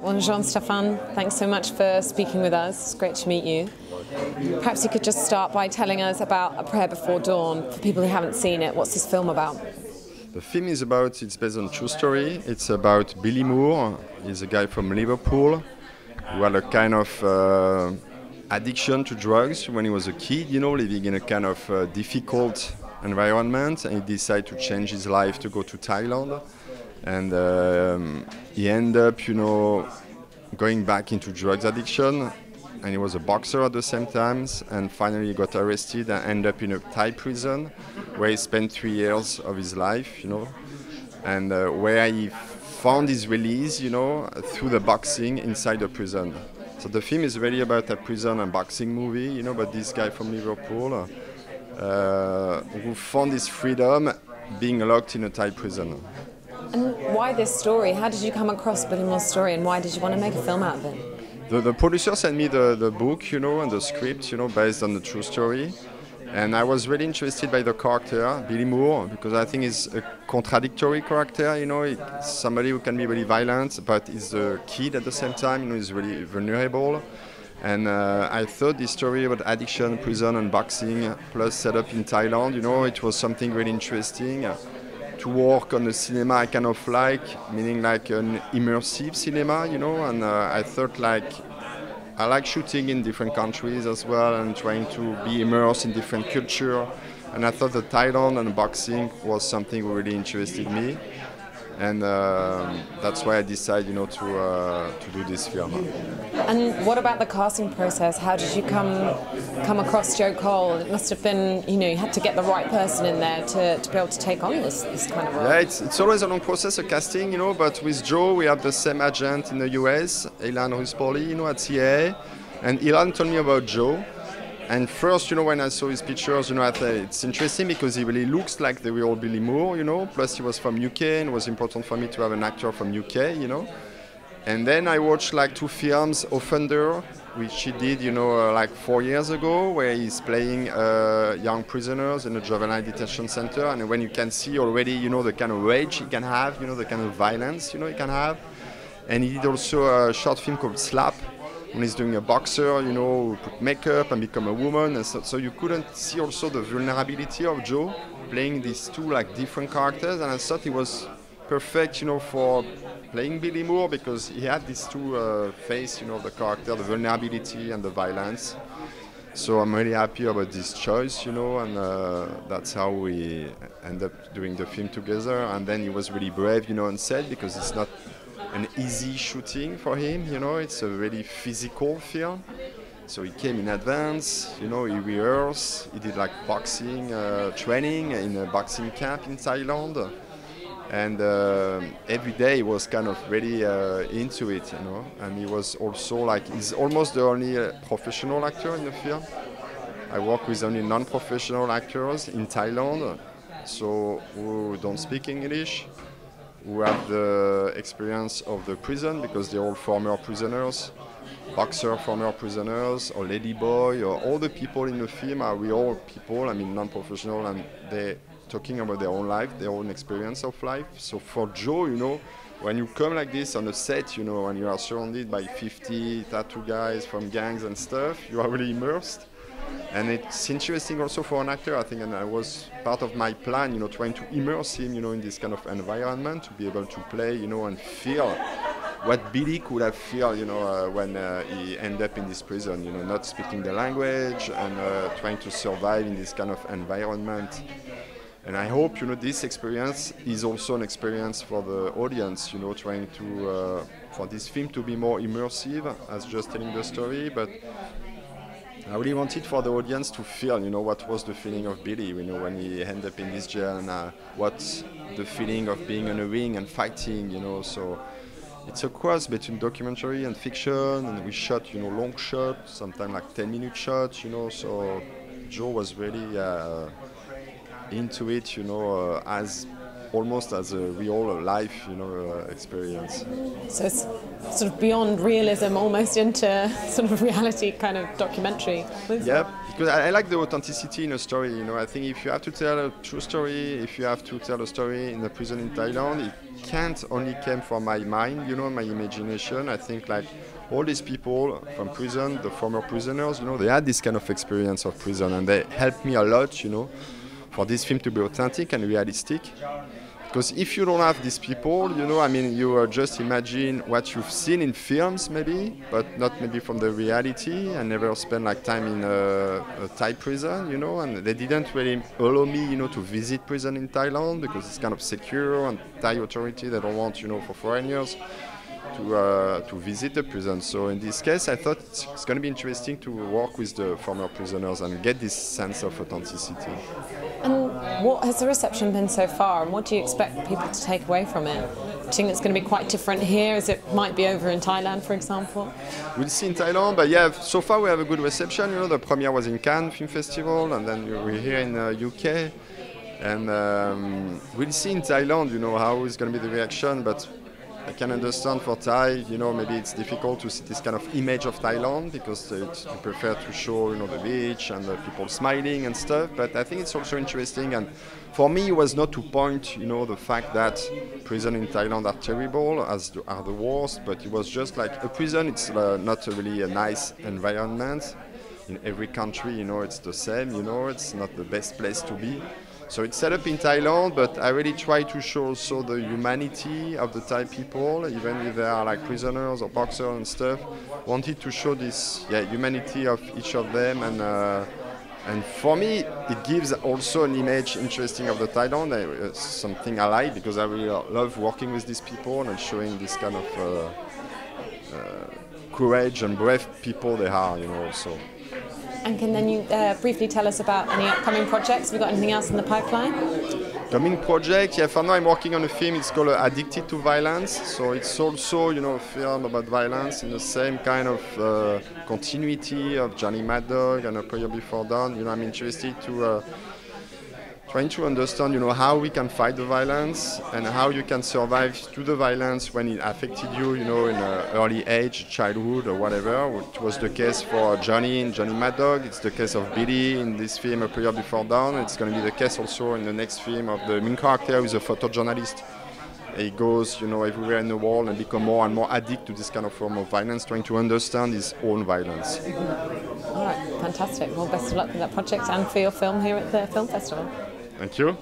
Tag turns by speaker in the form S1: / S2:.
S1: Well, Jean Stéphane, thanks so much for speaking with us. It's great to meet you. Perhaps you could just start by telling us about A Prayer Before Dawn for people who haven't seen it. What's this film about?
S2: The film is about, it's based on true story. It's about Billy Moore. He's a guy from Liverpool who had a kind of uh, addiction to drugs when he was a kid, you know, living in a kind of uh, difficult environment. And he decided to change his life to go to Thailand. And um, he ended up, you know, going back into drugs addiction. And he was a boxer at the same time. And finally, he got arrested and ended up in a Thai prison where he spent three years of his life, you know, and uh, where he found his release, you know, through the boxing inside the prison. So the film is really about a prison and boxing movie, you know, but this guy from Liverpool uh, who found his freedom being locked in a Thai prison.
S1: And why this story? How did you come across Billy Moore's story and why did you want to make a film out of it?
S2: The, the producer sent me the, the book, you know, and the script, you know, based on the true story. And I was really interested by the character, Billy Moore, because I think he's a contradictory character, you know, somebody who can be really violent, but he's a kid at the same time, you know, he's really vulnerable. And uh, I thought this story about addiction, prison, and boxing, plus set up in Thailand, you know, it was something really interesting to work on a cinema I kind of like, meaning like an immersive cinema, you know, and uh, I thought like I like shooting in different countries as well and trying to be immersed in different culture. And I thought the Thailand and boxing was something really interested me and um, that's why I decided, you know, to uh, to do this film.
S1: And what about the casting process? How did you come come across Joe Cole? It must have been, you know, you had to get the right person in there to, to be able to take on this, this kind of role.
S2: Yeah, it's, it's always a long process, a casting, you know. But with Joe, we have the same agent in the US, Ilan Ruspoli, you know, at CAA, and Ilan told me about Joe. And first, you know, when I saw his pictures, you know, I thought it's interesting because he really looks like the real Billy Moore, you know. Plus, he was from UK, and it was important for me to have an actor from UK, you know. And then I watched like two films, Offender, which he did, you know, uh, like four years ago, where he's playing uh, young prisoners in a juvenile detention center, and when you can see already, you know, the kind of rage he can have, you know, the kind of violence, you know, he can have. And he did also a short film called Slap, when he's doing a boxer, you know, put makeup and become a woman. And so, so you couldn't see also the vulnerability of Joe playing these two like different characters. And I thought he was perfect, you know, for playing Billy Moore because he had these two uh, face, you know, the character, the vulnerability and the violence. So I'm really happy about this choice, you know, and uh, that's how we end up doing the film together. And then he was really brave, you know, on set because it's not an easy shooting for him. You know, it's a really physical film. So he came in advance. You know, he rehearsed. He did like boxing uh, training in a boxing camp in Thailand, and uh, every day he was kind of really uh, into it. You know, and he was also like he's almost the only uh, professional actor in the film. I work with only non-professional actors in Thailand, so who don't speak English who have the experience of the prison because they're all former prisoners, boxer former prisoners, or ladyboy, or all the people in the film are real people, I mean non-professional, and they're talking about their own life, their own experience of life. So for Joe, you know, when you come like this on a set, you know, when you are surrounded by 50 tattoo guys from gangs and stuff, you are really immersed and it's interesting also for an actor, I think, and I was part of my plan, you know, trying to immerse him, you know, in this kind of environment to be able to play, you know, and feel what Billy could have felt, you know, uh, when uh, he ended up in this prison, you know, not speaking the language and uh, trying to survive in this kind of environment. And I hope, you know, this experience is also an experience for the audience, you know, trying to, uh, for this film to be more immersive as just telling the story, but I really wanted for the audience to feel, you know, what was the feeling of Billy, you know, when he ended up in this jail, and uh, what's the feeling of being on a ring and fighting, you know. So it's a cross between documentary and fiction, and we shot, you know, long shots, sometimes like 10 minute shots, you know. So Joe was really uh, into it, you know, uh, as almost as a real life, you know, uh, experience.
S1: So it's sort of beyond realism, almost into sort of reality kind of documentary.
S2: Yeah, because I, I, like the authenticity in a story. You know, I think if you have to tell a true story, if you have to tell a story in a prison in Thailand, it can't only come from my mind, you know, my imagination. I think like all these people from prison, the former prisoners, you know, they had this kind of experience of prison, and they helped me a lot, you know, for this film to be authentic and realistic. Because if you don't have these people, you know, I mean, you just imagine what you've seen in films, maybe, but not maybe from the reality, and never spend like time in a, a Thai prison, you know. And they didn't really allow me, you know, to visit prison in Thailand because it's kind of secure, and Thai authority they don't want, you know, for foreigners to uh, to visit the prison. So in this case, I thought it's going to be interesting to work with the former prisoners and get this sense of authenticity.
S1: And what has the reception been so far, and what do you expect people to take away from it? Do you think it's going to be quite different here as it might be over in Thailand, for example?
S2: We'll see in Thailand, but yeah, so far we have a good reception. You know, the premiere was in Cannes Film Festival, and then we're here in the uh, UK. And um, we'll see in Thailand, you know, how is going to be the reaction, but I can understand for Thai, you know, maybe it's difficult to see this kind of image of Thailand because they prefer to show, you know, the beach and the people smiling and stuff. But I think it's also interesting. And for me, it was not to point, you know, the fact that prison in Thailand are terrible, as are the worst. But it was just like a prison. It's uh, not really a nice environment. In every country, you know, it's the same. You know, it's not the best place to be. So it's set up in Thailand, but I really try to show also the humanity of the Thai people, even if they are like prisoners or boxers and stuff. Wanted to show this yeah, humanity of each of them, and uh, and for me, it gives also an image interesting of the Thailand. Uh, something I like because I really love working with these people and showing this kind of uh, uh courage and brave people they are, you know. Also.
S1: And can then you uh, briefly tell us about any upcoming projects? Have you got anything else in the pipeline?
S2: Coming project, yeah. For now, I'm working on a film. It's called uh, "Addicted to Violence." So it's also, you know, a film about violence in the same kind of uh, continuity of Johnny Mad Dog and A Prayer Before Dawn. You know, I'm interested to uh, trying to understand, you know, how we can fight the violence and how you can survive to the violence when it affected you, you know, in an early age, childhood or whatever. Which was the case for Johnny in Johnny Mad Dog. It's the case of Billy in this film, A Prayer Before Dawn. It's going to be the case also in the next film of the main character, who is a photojournalist. He goes, you know, everywhere in the world and become more and more addicted to this kind of form of violence, trying to understand his own violence.
S1: All right, fantastic. Well, best of luck with that project and for your film here at the film festival.
S2: Thank you.